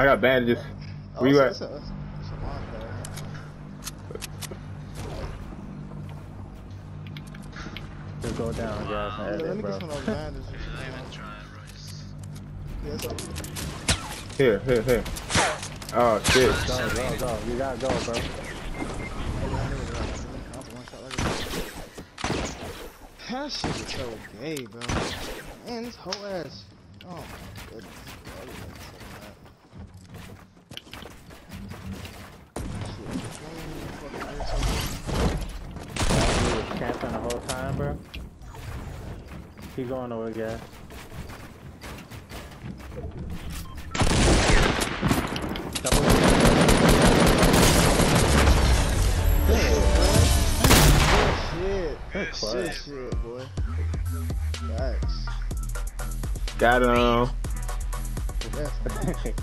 I got bandages. Oh, Where you it's- at? a- it's a lot there. Just go down, guys, Yeah, and let edit, me bro. get some of those bandages. Not even trying, Royce. Yeah. Here, here, here. Oh shit. Go, go, go. You gotta go, bro. That shit is so gay, bro. Man, this whole ass. Oh my goodness. Camping the whole time, bro. Keep going over, guys. Shit. Good Shit, play. shit, boy. Facts. Got him. Definitely.